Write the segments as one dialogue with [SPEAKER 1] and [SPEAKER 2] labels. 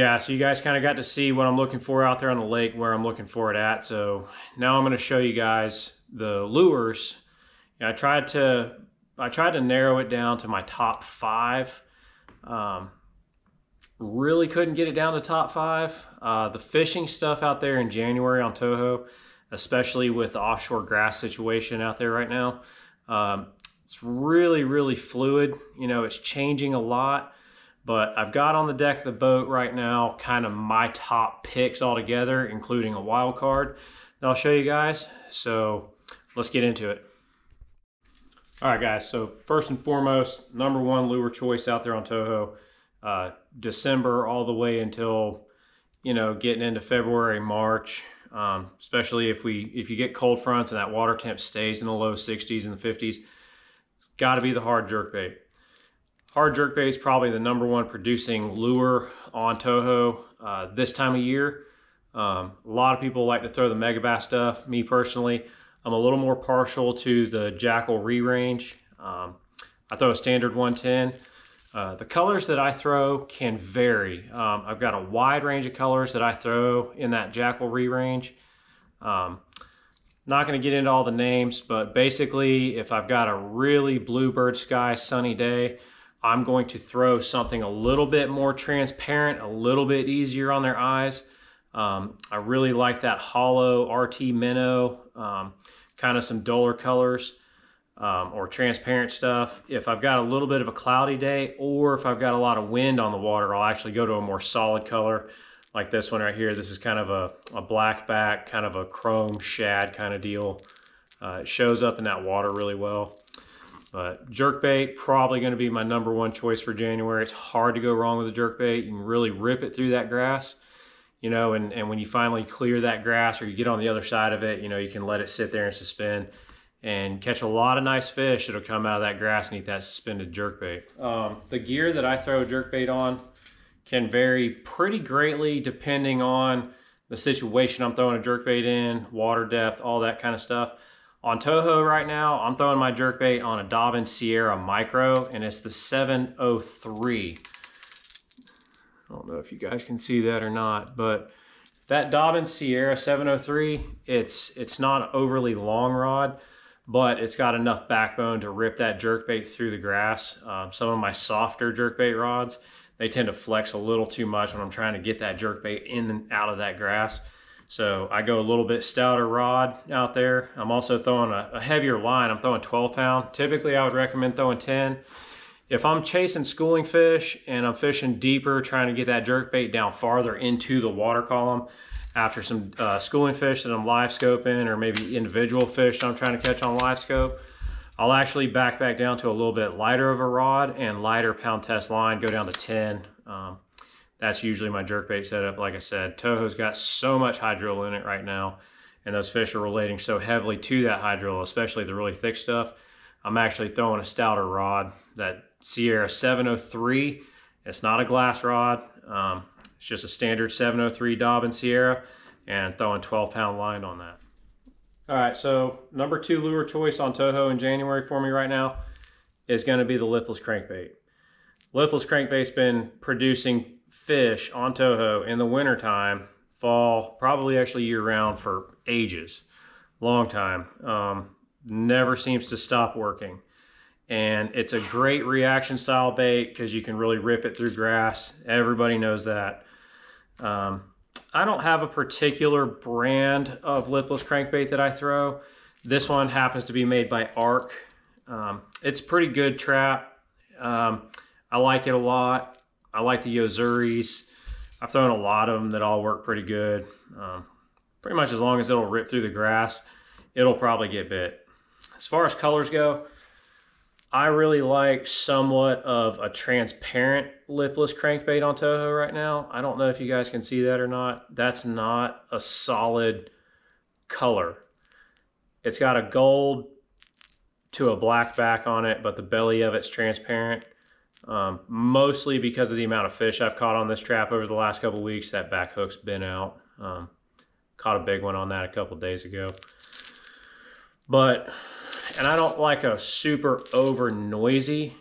[SPEAKER 1] yeah, so you guys kind of got to see what I'm looking for out there on the lake, where I'm looking for it at. So now I'm going to show you guys the lures. I tried to I tried to narrow it down to my top five. Um, really couldn't get it down to top five. Uh, the fishing stuff out there in January on Toho, especially with the offshore grass situation out there right now, um, it's really really fluid. You know, it's changing a lot. But I've got on the deck of the boat right now kind of my top picks altogether, including a wild card that I'll show you guys. So let's get into it. All right, guys. So first and foremost, number one lure choice out there on Toho, uh, December all the way until you know getting into February, March. Um, especially if we if you get cold fronts and that water temp stays in the low 60s and the 50s, it's got to be the hard jerk bait. Hard jerkbait is probably the number one producing lure on Toho uh, this time of year. Um, a lot of people like to throw the Megabass stuff. Me personally, I'm a little more partial to the Jackall Rerange. Um, I throw a standard 110. Uh, the colors that I throw can vary. Um, I've got a wide range of colors that I throw in that Jackall Rerange. Um, not going to get into all the names, but basically if I've got a really bluebird sky sunny day, I'm going to throw something a little bit more transparent, a little bit easier on their eyes. Um, I really like that hollow RT minnow, um, kind of some duller colors um, or transparent stuff. If I've got a little bit of a cloudy day or if I've got a lot of wind on the water, I'll actually go to a more solid color like this one right here. This is kind of a, a black back, kind of a chrome shad kind of deal. Uh, it shows up in that water really well. But jerkbait, probably going to be my number one choice for January. It's hard to go wrong with a jerkbait. You can really rip it through that grass, you know, and, and when you finally clear that grass or you get on the other side of it, you know, you can let it sit there and suspend and catch a lot of nice fish that'll come out of that grass and eat that suspended jerkbait. Um, the gear that I throw jerkbait on can vary pretty greatly depending on the situation I'm throwing a jerkbait in, water depth, all that kind of stuff. On Toho right now, I'm throwing my jerkbait on a Dobyns Sierra Micro, and it's the 703. I don't know if you guys can see that or not, but that Dobyns Sierra 703, it's it's not overly long rod, but it's got enough backbone to rip that jerkbait through the grass. Um, some of my softer jerkbait rods, they tend to flex a little too much when I'm trying to get that jerkbait in and out of that grass. So I go a little bit stouter rod out there. I'm also throwing a, a, heavier line. I'm throwing 12 pound. Typically I would recommend throwing 10. If I'm chasing schooling fish and I'm fishing deeper, trying to get that jerk bait down farther into the water column after some uh, schooling fish that I'm live scoping or maybe individual fish that I'm trying to catch on live scope, I'll actually back back down to a little bit lighter of a rod and lighter pound test line, go down to 10. Um, that's usually my jerkbait setup. Like I said, Toho's got so much hydrilla in it right now, and those fish are relating so heavily to that hydrilla, especially the really thick stuff. I'm actually throwing a stouter rod, that Sierra 703. It's not a glass rod. Um, it's just a standard 703 Dobyns Sierra, and throwing 12 pound line on that. All right, so number two lure choice on Toho in January for me right now is going to be the lipless crankbait. Lipless crankbait's been producing fish on Toho in the wintertime, fall, probably actually year round for ages, long time. Um, never seems to stop working. And it's a great reaction style bait because you can really rip it through grass. Everybody knows that. Um, I don't have a particular brand of lipless crankbait that I throw. This one happens to be made by Arc. Um, it's pretty good trap. Um, I like it a lot. I like the Yo-Zuris. I've thrown a lot of them that all work pretty good. Um, pretty much as long as it'll rip through the grass, it'll probably get bit. As far as colors go, I really like somewhat of a transparent lipless crankbait on Toho right now. I don't know if you guys can see that or not. That's not a solid color. It's got a gold to a black back on it, but the belly of it's transparent. Um, mostly because of the amount of fish I've caught on this trap over the last couple weeks. That back hook's been out. Um, caught a big one on that a couple days ago. But, and I don't like a super over noisy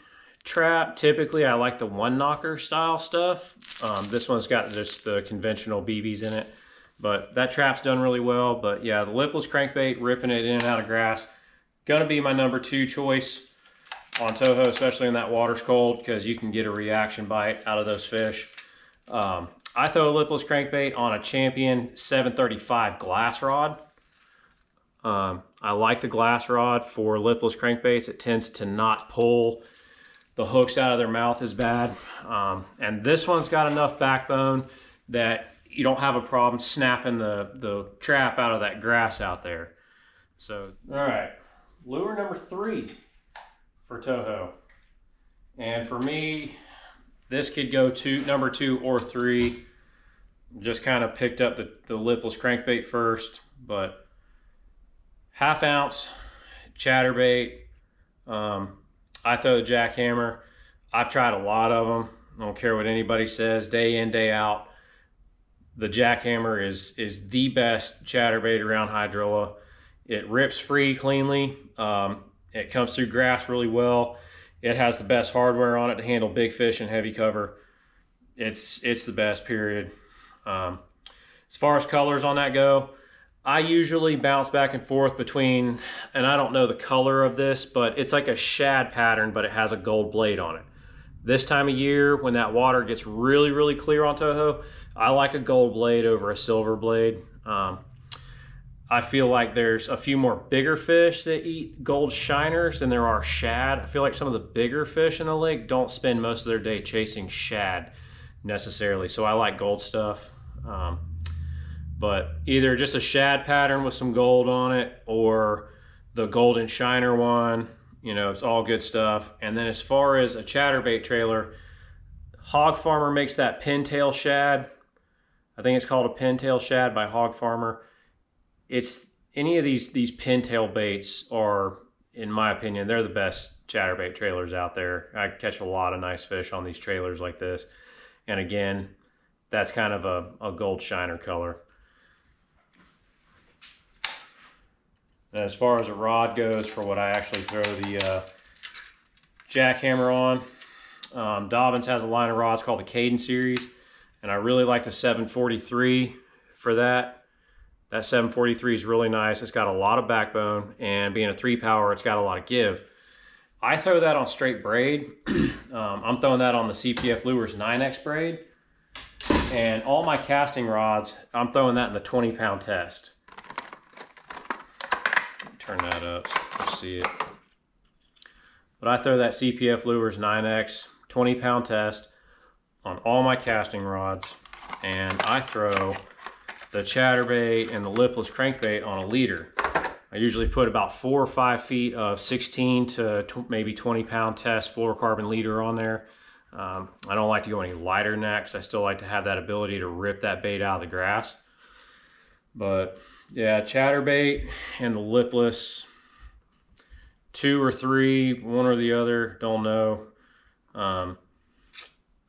[SPEAKER 1] trap, typically I like the one knocker style stuff. Um, this one's got just the conventional BBs in it, but that trap's done really well. But yeah, the lipless crankbait, ripping it in and out of grass, gonna be my number two choice on Toho, especially when that water's cold, because you can get a reaction bite out of those fish. Um, I throw a lipless crankbait on a Champion 735 glass rod. Um, I like the glass rod for lipless crankbaits. It tends to not pull the hooks out of their mouth as bad. Um, and this one's got enough backbone that you don't have a problem snapping the, the trap out of that grass out there. So, all right, lure number three for Toho. And for me, this could go to number two or three. Just kind of picked up the, the lipless crankbait first, but half ounce chatterbait. Um, I throw the jackhammer. I've tried a lot of them. I don't care what anybody says, day in, day out. The jackhammer is is the best chatterbait around hydrilla. It rips free cleanly. Um, it comes through grass really well. It has the best hardware on it to handle big fish and heavy cover. It's it's the best. Period. Um, as far as colors on that go, I usually bounce back and forth between, and I don't know the color of this, but it's like a shad pattern, but it has a gold blade on it. This time of year, when that water gets really, really clear on Toho, I like a gold blade over a silver blade. Um, I feel like there's a few more bigger fish that eat gold shiners than there are shad. I feel like some of the bigger fish in the lake don't spend most of their day chasing shad necessarily. So I like gold stuff. Um, but either just a shad pattern with some gold on it or the golden shiner one, you know, it's all good stuff. And then as far as a chatterbait trailer, Hog Farmer makes that pintail shad. I think it's called a pintail shad by Hog Farmer it's any of these these pintail baits are, in my opinion, they're the best chatterbait trailers out there. I catch a lot of nice fish on these trailers like this. And again, that's kind of a, a gold shiner color. As far as a rod goes for what I actually throw the uh, jackhammer on, um, Dobyns has a line of rods called the Kaden series. And I really like the 743 for that. That 743 is really nice. It's got a lot of backbone and being a three power, it's got a lot of give. I throw that on straight braid. um, I'm throwing that on the CPF Lures 9X braid. And all my casting rods, I'm throwing that in the 20 pound test. Turn that up so see it. But I throw that CPF Lures 9X 20 pound test on all my casting rods. And I throw the chatterbait and the lipless crankbait on a leader. I usually put about four or five feet of 16 to maybe 20 pound test fluorocarbon leader on there. Um, I don't like to go any lighter than that because I still like to have that ability to rip that bait out of the grass. But yeah, chatterbait and the lipless, two or three, one or the other, don't know. Um,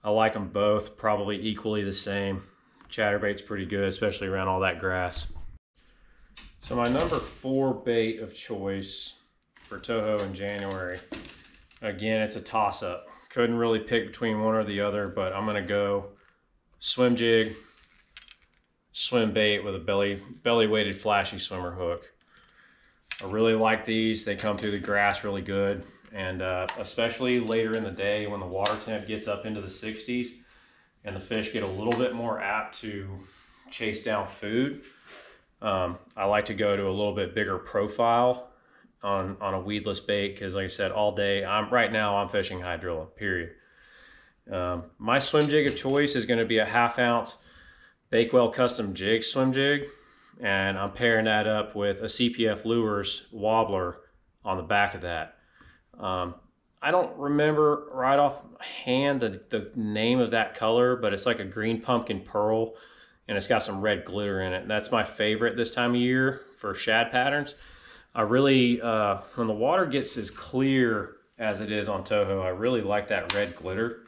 [SPEAKER 1] I like them both probably equally the same chatterbait's pretty good, especially around all that grass. So my number four bait of choice for Toho in January, again, it's a toss-up. Couldn't really pick between one or the other, but I'm gonna go swim jig, swim bait with a belly, belly weighted flashy swimmer hook. I really like these. They come through the grass really good. And uh, especially later in the day when the water temp gets up into the 60s, and the fish get a little bit more apt to chase down food. Um, I like to go to a little bit bigger profile on on a weedless bait because, like I said, all day I'm right now I'm fishing hydrilla. Period. Um, my swim jig of choice is going to be a half ounce Bakewell custom jig swim jig, and I'm pairing that up with a CPF Lures wobbler on the back of that. Um, I don't remember right off hand the, the name of that color, but it's like a green pumpkin pearl and it's got some red glitter in it. That's my favorite this time of year for shad patterns. I really, uh, when the water gets as clear as it is on Toho, I really like that red glitter.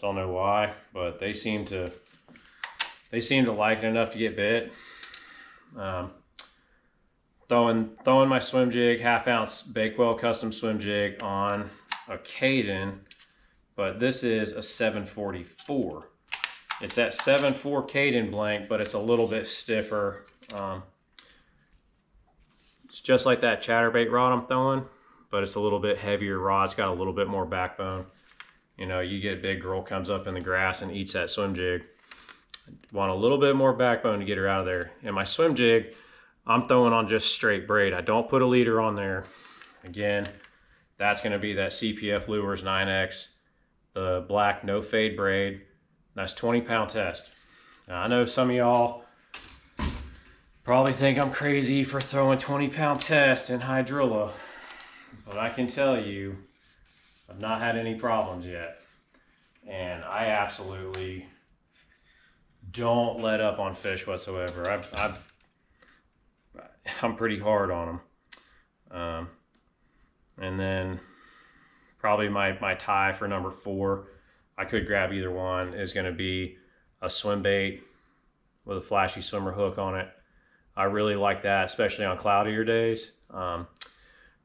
[SPEAKER 1] Don't know why, but they seem to, they seem to like it enough to get bit. Um, throwing throwing my swim jig, half ounce Bakewell custom swim jig on a Kaden, but this is a 744. It's that 7.4 Kaden blank, but it's a little bit stiffer. Um, it's just like that chatterbait rod I'm throwing, but it's a little bit heavier rod. It's got a little bit more backbone. You know, you get a big girl comes up in the grass and eats that swim jig. Want a little bit more backbone to get her out of there. And my swim jig, I'm throwing on just straight braid. I don't put a leader on there. Again, that's going to be that CPF Lures 9X, the black no fade braid. That's 20 pound test. Now, I know some of y'all probably think I'm crazy for throwing 20 pound test in hydrilla, but I can tell you I've not had any problems yet. And I absolutely don't let up on fish whatsoever. I, I, I'm pretty hard on them. Um, and then probably my, my tie for number four, I could grab either one, is going to be a swim bait with a flashy swimmer hook on it. I really like that, especially on cloudier days. Um,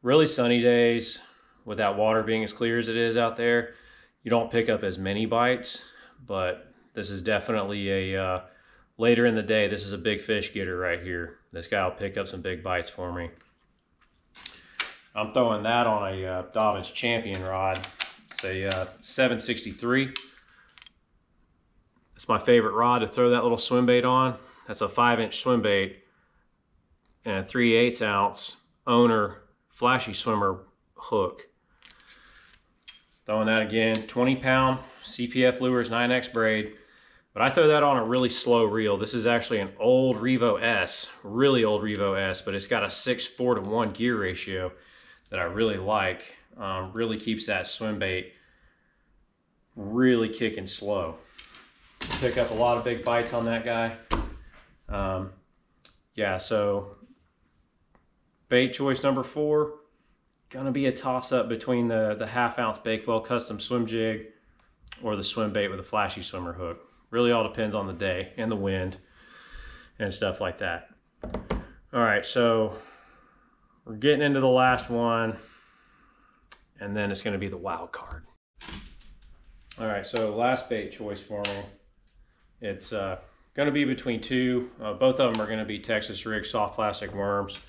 [SPEAKER 1] really sunny days, with that water being as clear as it is out there, you don't pick up as many bites, but this is definitely a, uh, later in the day, this is a big fish getter right here. This guy will pick up some big bites for me. I'm throwing that on a uh, Dobyns Champion rod. It's a uh, 763. It's my favorite rod to throw that little swim bait on. That's a five inch swim bait and a 3 8 ounce owner flashy swimmer hook. Throwing that again, 20 pound CPF Lures 9X braid. But I throw that on a really slow reel. This is actually an old Revo S, really old Revo S, but it's got a 6 4 to 1 gear ratio that I really like. Um, really keeps that swim bait really kicking slow. Pick up a lot of big bites on that guy. Um, yeah, so bait choice number four, to be a toss up between the, the half ounce Bakewell custom swim jig or the swim bait with a flashy swimmer hook. Really all depends on the day and the wind and stuff like that. All right, so we're getting into the last one and then it's going to be the wild card. All right, so last bait choice for me. It's uh, going to be between two. Uh, both of them are going to be Texas Rig soft plastic worms.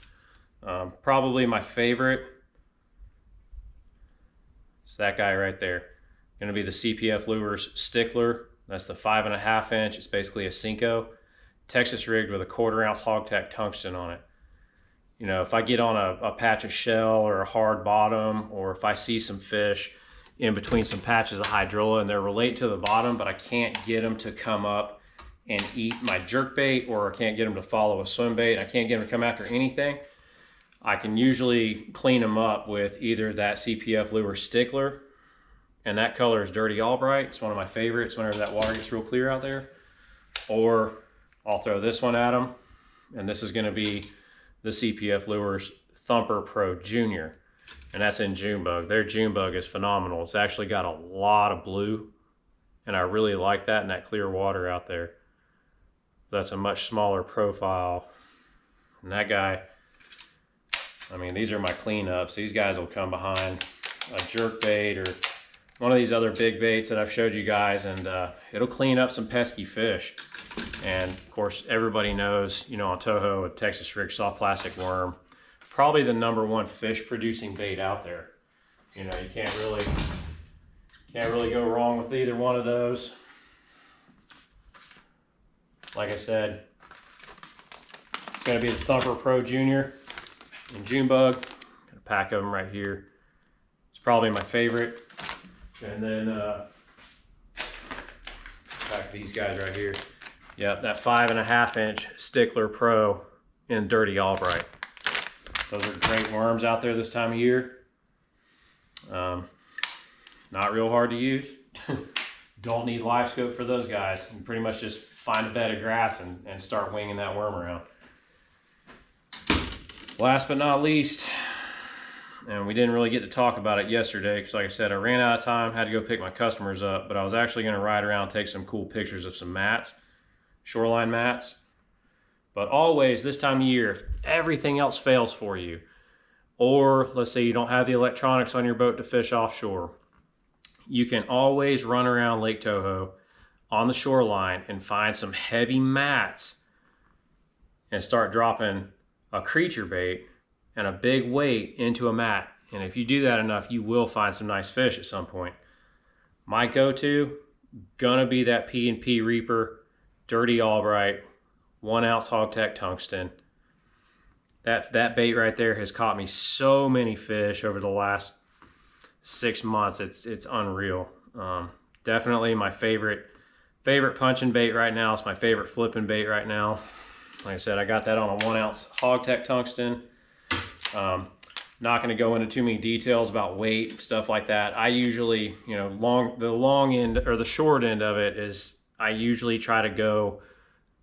[SPEAKER 1] Um, probably my favorite it's that guy right there. Going to be the CPF Lures Stickler. That's the five and a half inch. It's basically a Senko, Texas rigged with a quarter ounce Hogtech tungsten on it. You know, if I get on a, a patch of shell or a hard bottom, or if I see some fish in between some patches of hydrilla and they're related to the bottom, but I can't get them to come up and eat my jerk bait, or I can't get them to follow a swim bait, I can't get them to come after anything, I can usually clean them up with either that CPF lure stickler, and that color is Dirty Albright. It's one of my favorites whenever that water gets real clear out there. Or I'll throw this one at them, and this is going to be the CPF Lures Thumper Pro Junior, and that's in Junebug. Their Junebug is phenomenal. It's actually got a lot of blue, and I really like that in that clear water out there. That's a much smaller profile, and that guy I mean, these are my cleanups. These guys will come behind a jerk bait or one of these other big baits that I've showed you guys and uh, it'll clean up some pesky fish. And of course, everybody knows, you know, on Toho, a Texas Rig soft plastic worm, probably the number one fish producing bait out there. You know, you can't really, can't really go wrong with either one of those. Like I said, it's gonna be the Thumper Pro Junior and Junebug. Got a pack of them right here. It's probably my favorite. And then uh, pack these guys right here. Yep, that five and a half inch Stickler Pro in Dirty Albright. Those are great worms out there this time of year. Um, not real hard to use. Don't need live scope for those guys. You pretty much just find a bed of grass and, and start winging that worm around. Last but not least, and we didn't really get to talk about it yesterday because like I said, I ran out of time, had to go pick my customers up, but I was actually going to ride around take some cool pictures of some mats, shoreline mats. But always this time of year, if everything else fails for you, or let's say you don't have the electronics on your boat to fish offshore, you can always run around Lake Toho on the shoreline and find some heavy mats and start dropping a creature bait and a big weight into a mat. And if you do that enough, you will find some nice fish at some point. My go-to, gonna be that P&P Reaper, Dirty Albright, one ounce Hogtech tungsten. That, that bait right there has caught me so many fish over the last six months. It's, it's unreal. Um, definitely my favorite, favorite punching bait right now. It's my favorite flipping bait right now. Like I said, I got that on a one ounce Hogtech tungsten. Um, not going to go into too many details about weight, stuff like that. I usually, you know, long the long end or the short end of it is I usually try to go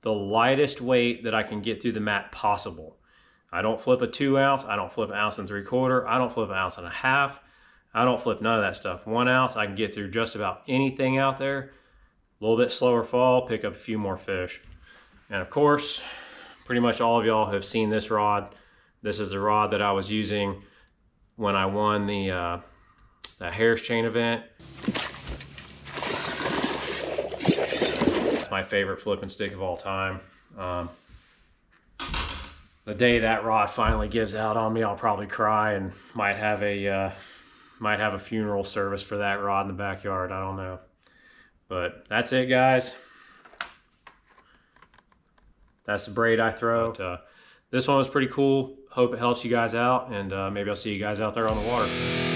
[SPEAKER 1] the lightest weight that I can get through the mat possible. I don't flip a two ounce. I don't flip an ounce and three quarter. I don't flip an ounce and a half. I don't flip none of that stuff. One ounce, I can get through just about anything out there. A little bit slower fall, pick up a few more fish. And of course, pretty much all of y'all have seen this rod. This is the rod that I was using when I won the, uh, the Harris Chain event. It's my favorite flipping stick of all time. Um, the day that rod finally gives out on me, I'll probably cry and might have a uh, might have a funeral service for that rod in the backyard. I don't know, but that's it, guys. That's the braid I throw. But, uh, this one was pretty cool. Hope it helps you guys out, and uh, maybe I'll see you guys out there on the water.